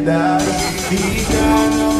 Di ka